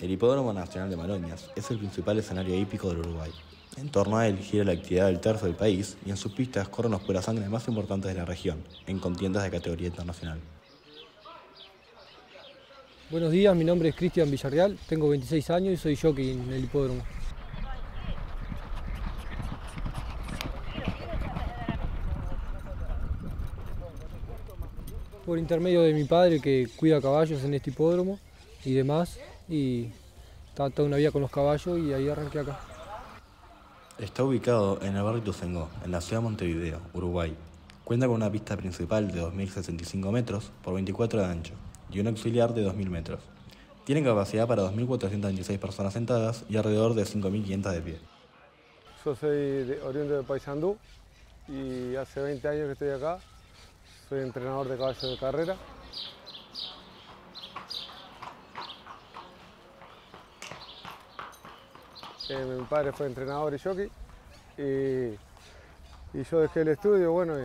El Hipódromo Nacional de Maloñas es el principal escenario hípico del Uruguay. En torno a él gira la actividad del tercio del país y en sus pistas corren los puras sangre más importantes de la región, en contiendas de categoría internacional. Buenos días, mi nombre es Cristian Villarreal, tengo 26 años y soy jockey en el hipódromo. Por intermedio de mi padre que cuida caballos en este hipódromo y demás, y está toda una vida con los caballos y ahí arranqué acá. Está ubicado en el barrio Tuzengó, en la ciudad de Montevideo, Uruguay. Cuenta con una pista principal de 2.065 metros por 24 de ancho y un auxiliar de 2.000 metros. Tiene capacidad para 2.426 personas sentadas y alrededor de 5.500 de pie. Yo soy de, oriundo de Paysandú y hace 20 años que estoy acá. Soy entrenador de caballos de carrera. Eh, mi padre fue entrenador y jockey y, y yo dejé el estudio, bueno, y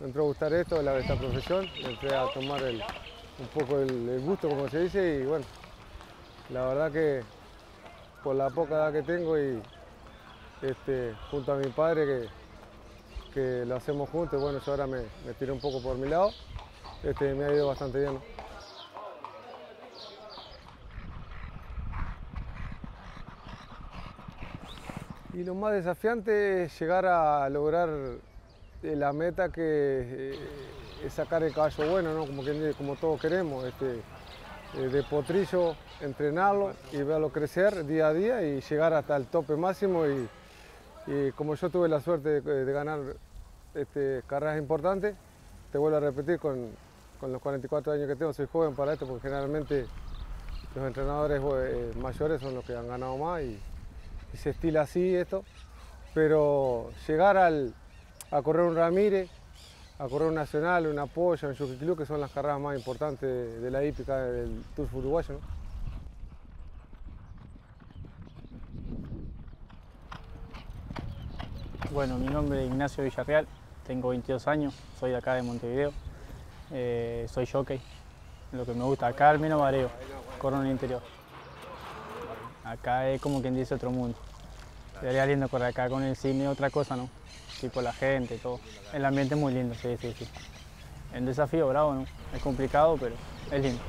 me entró a gustar esto, la, esta profesión, entré a tomar un poco el, el gusto, como se dice, y bueno, la verdad que por la poca edad que tengo y este, junto a mi padre que, que lo hacemos juntos, bueno, yo ahora me, me tiré un poco por mi lado, este, me ha ido bastante bien. Y lo más desafiante es llegar a lograr eh, la meta que eh, es sacar el caballo bueno, ¿no? como, todos queremos, este, eh, de potrillo, entrenarlo y verlo crecer día a día y llegar hasta el tope máximo. Y, como yo tuve la suerte de, ganar este, carreras importantes, te vuelvo a repetir, con, los 44 años que tengo, soy joven para esto, porque generalmente los entrenadores mayores son los que han ganado más y se estila así esto. Pero llegar al, a correr un Ramírez, a correr un Nacional, una Polla, un Club, que son las carreras más importantes de, de la hípica del Tour uruguayo. ¿no? Bueno, mi nombre es Ignacio Villarreal, tengo 22 años, soy de acá de Montevideo, eh, soy jockey. Lo que me gusta, acá al menos mareo, corro en el interior. Acá es como quien dice otro mundo. Sería lindo correr acá con el cine, otra cosa, ¿no? Tipo la gente, todo. El ambiente es muy lindo, sí, sí, sí. El desafío bravo, ¿no? Es complicado, pero es lindo.